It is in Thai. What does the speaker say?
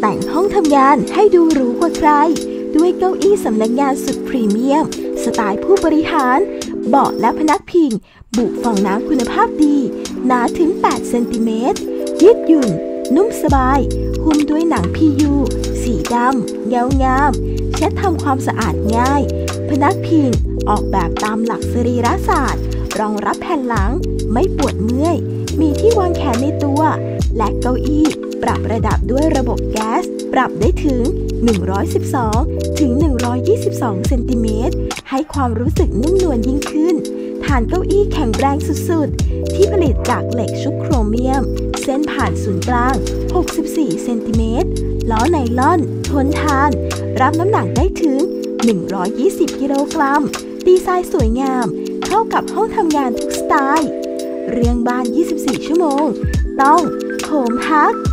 แต่งห้องทำงานให้ดูหรูกว่าใคร ด้วยเก้าอี้สำนักงานสุดพรีเมียม สไตล์ผู้บริหาร เบาะและพนักพิง บุฟองน้ำคุณภาพดี หนาถึง 8 เซนติเมตร ยืดหยุ่น นุ่มสบาย หุ้มด้วยหนัง PU สีดำเงางามเช็ดทำความสะอาดง่าย พนักพิงออกแบบตามหลักสรีระศาสตร์ รองรับแผ่นหลัง ไม่ปวดเมื่อย มีที่วางแขนในตัว และเก้าอี้ ปรับระดับด้วยระบบแก๊ส ปรับได้ถึง 112 ถึง 122 เซนติเมตร ให้ความรู้สึกนุ่มนวลยิ่งขึ้น ฐานเก้าอี้แข็งแรงสุดๆ ที่ผลิตจากเหล็กชุบโครเมียม เส้นผ่านศูนย์กลาง 64 เซนติเมตร ล้อไนล่อน ทนทาน รับน้ำหนักได้ถึง 120 กิโลกรัม ดีไซน์สวยงาม เข้ากับห้องทำงานทุกสไตล์ เรียงบ้าน 24 ชั่วโมง ต้อง โฮมฮัก